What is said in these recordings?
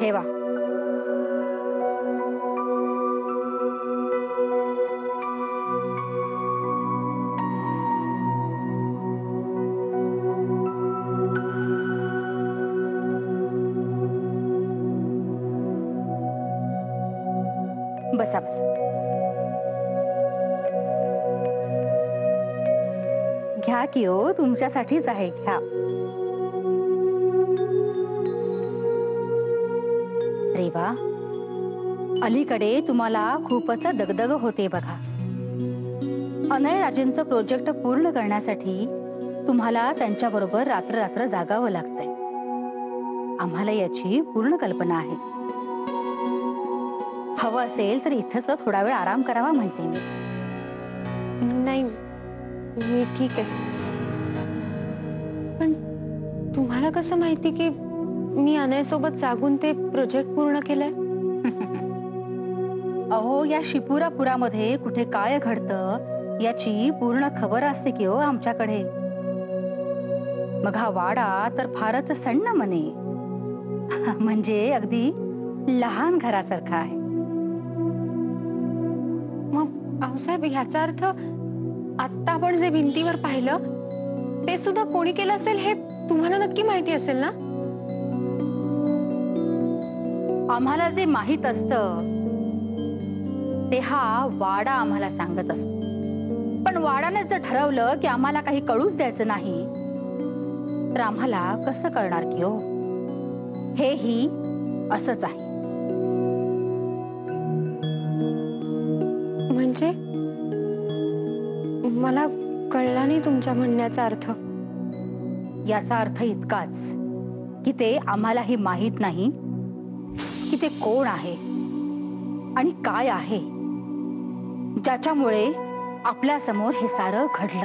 ठेवा. बसा बसा. घ्या की हो तुमच्यासाठीच आहे घ्या. रेवा अलीकडे तुम्हाला खूपच दगदग होते बघा. अनय राजेंचं प्रोजेक्ट पूर्ण करण्यासाठी तुम्हाला त्यांच्याबरोबर रात्र रात्र जागावं लागतंय. आम्हाला याची पूर्ण कल्पना आहे. हवं असेल तर इथंच थोडा वेळ आराम करावा म्हणते मी. नाही ठीक आहे. पण तुम्हाला कसं माहिती की अनयसोबत जागून ते प्रोजेक्ट पूर्ण केलंय? अहो या शिपुरापुरामध्ये कुठे काय घडतं याची पूर्ण खबर असते की हो आमच्याकडे. मग हा वाडा तर फारच सಣ್ण म्हणे. म्हणजे अगदी लहान घरासारखा आहे. मग आऊसाहेब ह्याचा अर्थ आत्ता आपण जे भिंतीवर पाहिलं ते सुद्धा कोणी केलं असेल हे तुम्हाला नक्की माहिती असेल ना? आम्हाला जे माहित असतं ते हा वाडा आम्हाला सांगत असतो. पण वाडाने जर ठरवलं की आम्हाला काही कळूच द्यायचं नाही तर आम्हाला कसं कळणार की हो? हेही असंच आहे. म्हणजे? मला कळला नाही तुमच्या म्हणण्याचा अर्थ. याचा अर्थ इतकाच की ते आम्हालाही माहीत नाही की ते कोण आहे? आणि काय आहे? ज्याच्यामुळे आपल्या समोर हे सारं घडलं.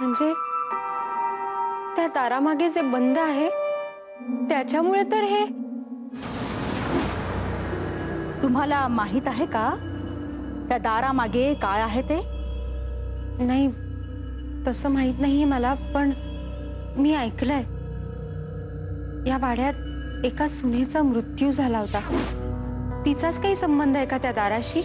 म्हणजे त्या दारामागे जे बंद आहे त्याच्यामुळे तर हे तुम्हाला माहित आहे का? त्या दारामागे काय आहे ते? नाही तसं माहित नाही मला पण मी ऐकलंय. या वाड्यात एका सुनेचा मृत्यू झाला होता. तिचाच काही संबंध आहे का त्या दाराशी?